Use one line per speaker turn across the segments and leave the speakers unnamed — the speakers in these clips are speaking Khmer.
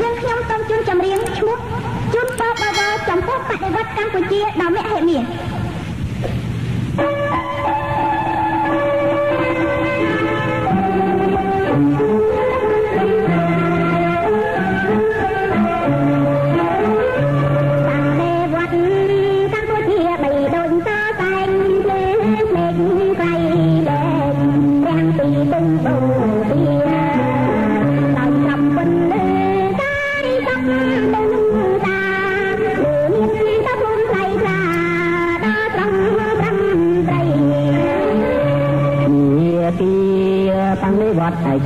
យើងខ្ញុំសូមជូនចម្រៀងឈ្មោះជូនពរបវរចំពោះបដិវត្តកម្ពុជាដ៏មហិមា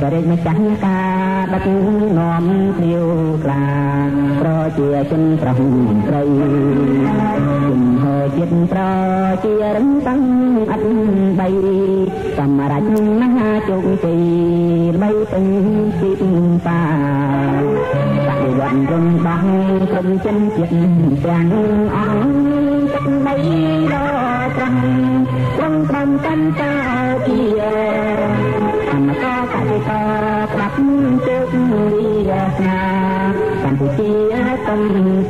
ក៏រេចម្ចាស់ការដឹកនាំព្រាវខ្លាប្រជាជនប្រហុំត្រីជំហរចិត្តប្រជារឹងតាំងអត់បីសម្រាប់មហាជោគជ័យបីពេញពីបាបដិវត្តរំដោះក្រុមជនជាតិទាំងអង្គទឹកដីដ៏ត្រង់ត្រង់ត្រង់កាន់តាជាកម្មក កសិករក្បាប់ជោ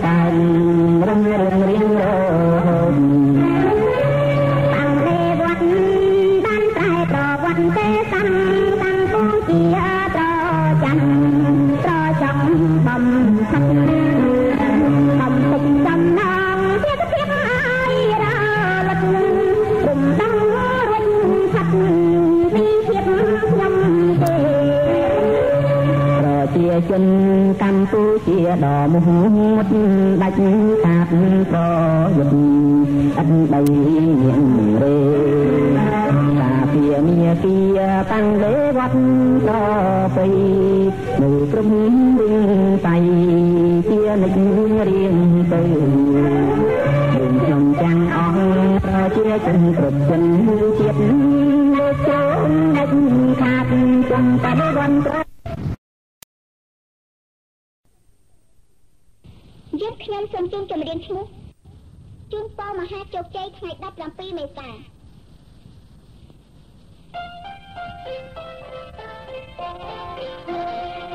នៅក្រុ
ម
វិញតៃជានិច្ចរៀងទៅយើងខ្ញុំចាំងអស់ប្រជាជនគ្រប់ជនជាតិលើចូលដាច់ខាតចំបដិវត្ត
យើងខ្ញុំសូមជូនចម្រៀងឈ្មោះជូនពរមហាជោគជ័យថ្ងៃ17មេសា Thank you. Thank you.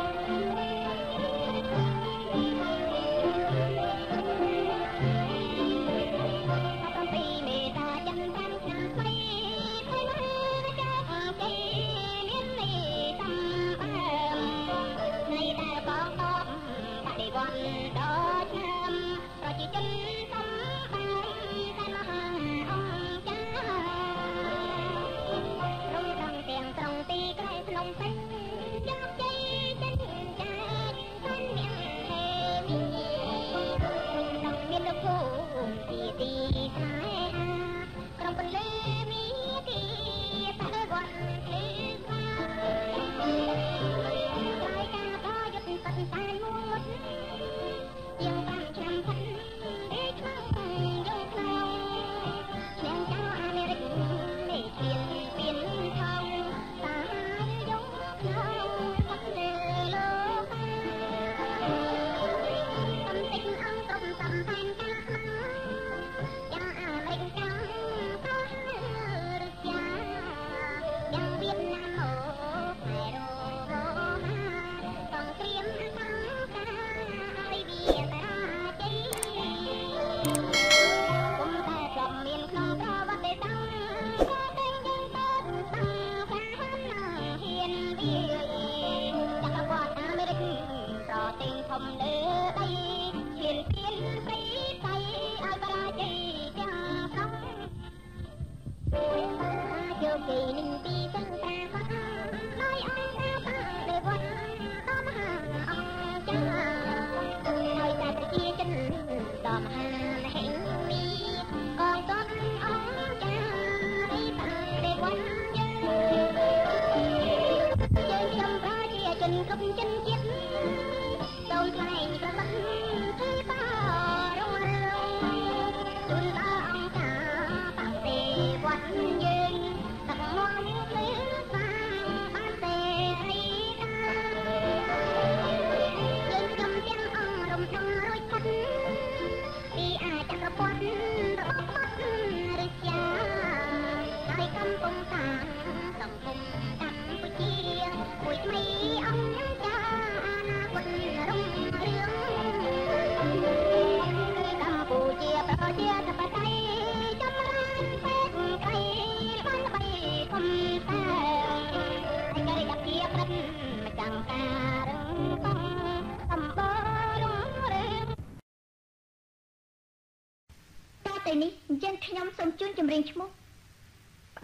ទៅនេះអញ្ចឹងខ្ញុំសូមជូនចម្រៀងឈ្មោះ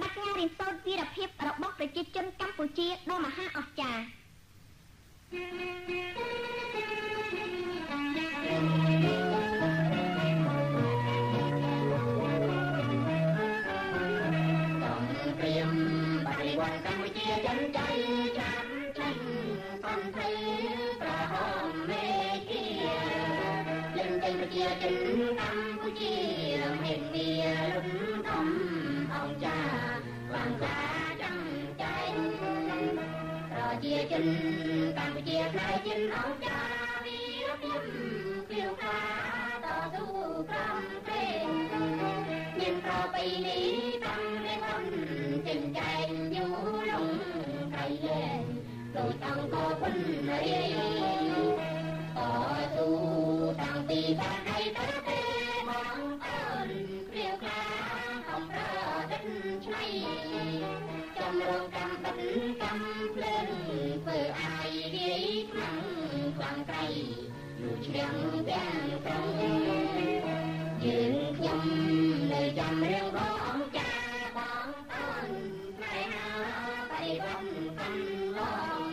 បដិញ្ញារៀនសូត្រវីរភាពរបស់ប្រជាជនកម្ពុជាដ៏មហាអស្ចារ្យ
ព្រៀមបរិវត្តកម្ពុជាចិនចៃចាំ ប្រជាចិនកម្ពុជាខ្លាយចិនអង្គចាវីរភាពគៀវក្លាតស៊ូក្រំព្រេងមានប្របីនេះ លូឈ្នះទាំងក្រុងយើងខ្ញុំនៅចាំរៀងបងអង្គការបងអូនស្នេហាបរិវត្តកំឡង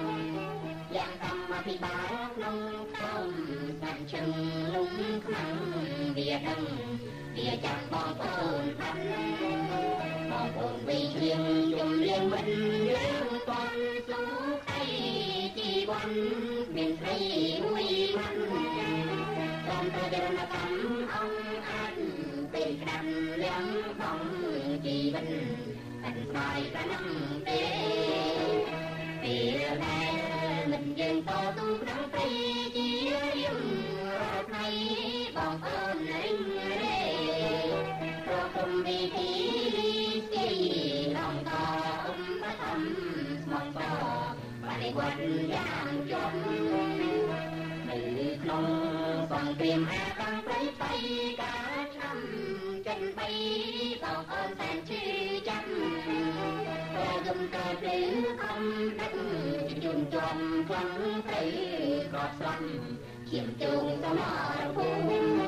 យ៉ាងកម្មភិបាលក្នុងក្រុមសាច់ជឹងលំខ្លាំងវាដឹងវាចាំបងប្អូនអត់បងប្អូនវិជ្រៀងជំនៀងមិនយើងតន់ស៊ូខៃជីវ័នមានស្រីមួយ យប្រណាំទេពេលដែលមិនយើងតស៊ូក្នុងព្រៃជារៀងរាល់ថ្ងៃបងប្អូនរិញរេប្រគំវិធីស្គីឡងតអ៊ំបឋមស្មងសបរិវត្តយ៉ាងជន់នៅក្នុងសង្គ្រាមអាកាំងប្រៃបៃការឆ្នាំចិនបីបងប្អូនសែនជឿចាំប្រ យំកែភ្លឺខំដឹកជូនជាប់ខ្លាំងទៅក្របស្លាប់ជាមជើងសមរភូមិ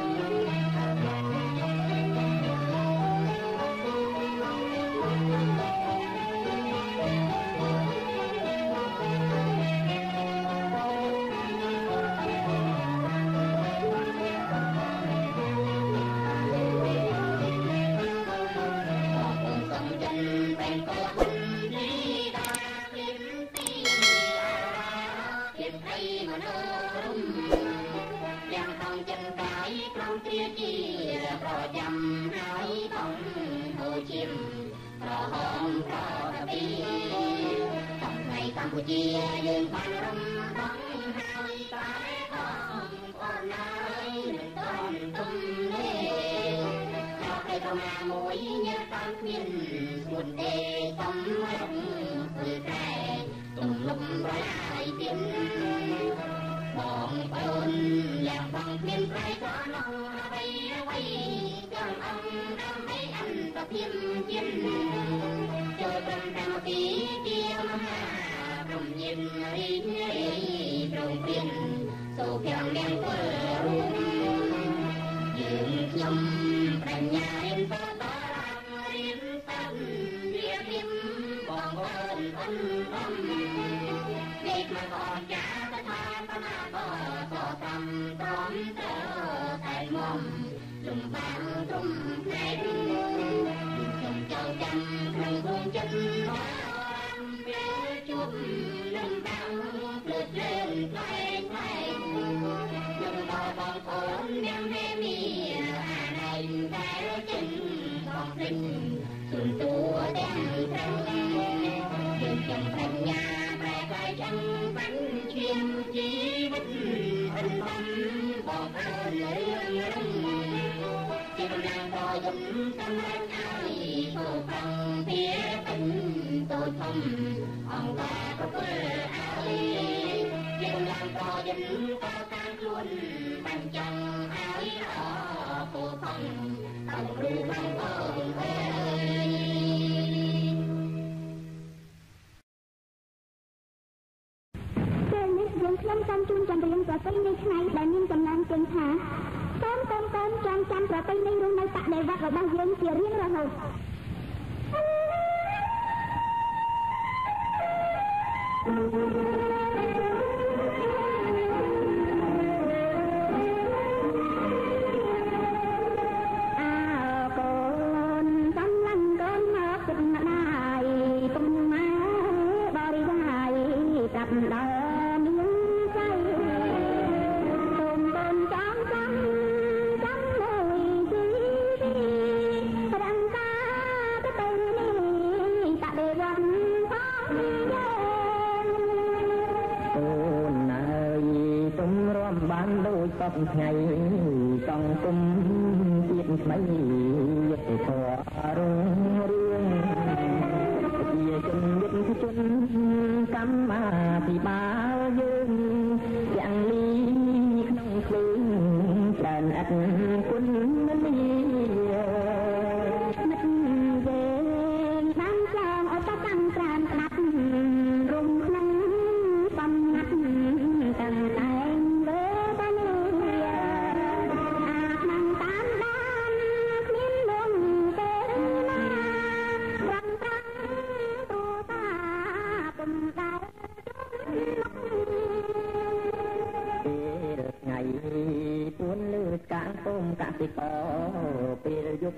ដល់ពេលប្រមាមួយញើតាមគ្មានស្មុតទេសំរំធ្វើតែទំលំរឡាយទៀតបងប្អូនយ៉ាងបងគ្មានប្រៃក៏នងអ្វីអ្វីចាំអង្បនាបសតាមត្រមត្រតែមុំលំបាំងត្រំផ្នែកខ្ញុំចង់ចាំក្នុងភូមិចិត្តបានពេលជួបនឹងបាំ សម្រាប់ឲ្យធ្វើប្រងពីពេញតូចធំអង្គការប្រពើឲ្យជាកម្លាំងប្រយំតតាមខ្លួនបាញ់ចង់ឲ្យអពូផងអង្គគ្រូបងប្អូនអើយ
ពេលនេះយើងខ្ញុំសូមជូនចម្រៀងប្រពៃណីខ្មែរដែលមានចំណងជើងថា កូនកូនកូនចងចាំប្រពៃណីរស់នៅបដិវត្តរបស់យើងជារៀងរហូតអឺ ថ្ងៃចង់
គុំទៀតថ្មីយុទ្ធធររុងរឿងជាជំនិតជនកម្មាភិបាលយើង ពីត
ពី
រយុគ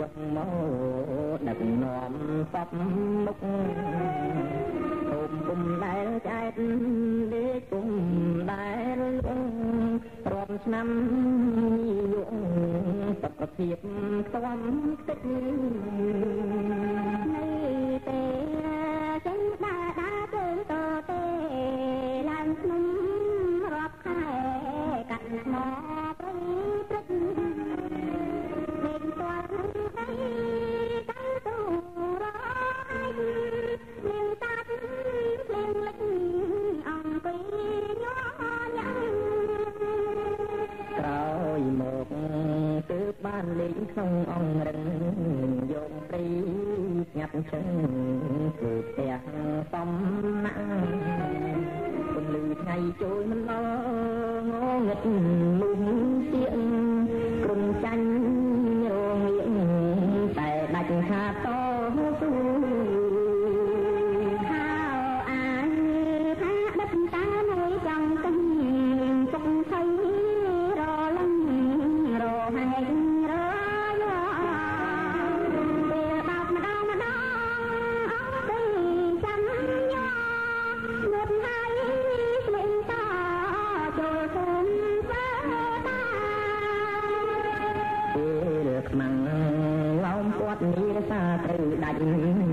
ចុះមកដឹកនាំសពមុខគុំគុំដែលចែកដេកគុំដែលលងរាប់ឆ្នាំយងសុខភាពស្វំ
តិ
ច លេងក្នុ
ងអង្រឹ
ងយងព្រី
ញាត់ចឹ
ង
គឺផ្ទះសំ
ណាក់ពលឺ
ថ្ងៃចូ
លមិ
នដល់ងងឹត
not in the.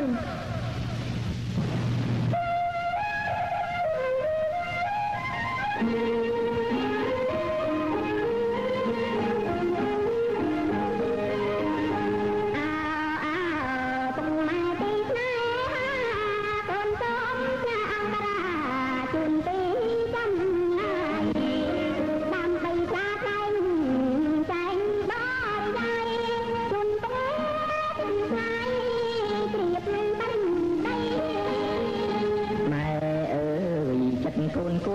one.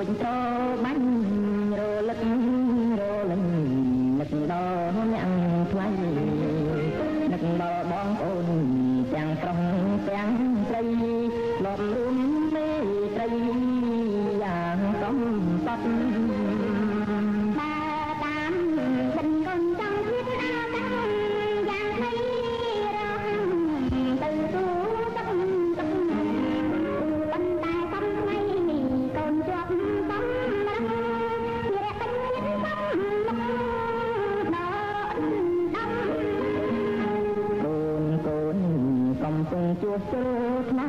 ఉంటా Krishna.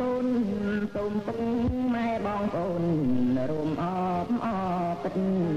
គូន
សូមពឹ
ងម៉ែប
ងប្អូនរួមអបអរគុណ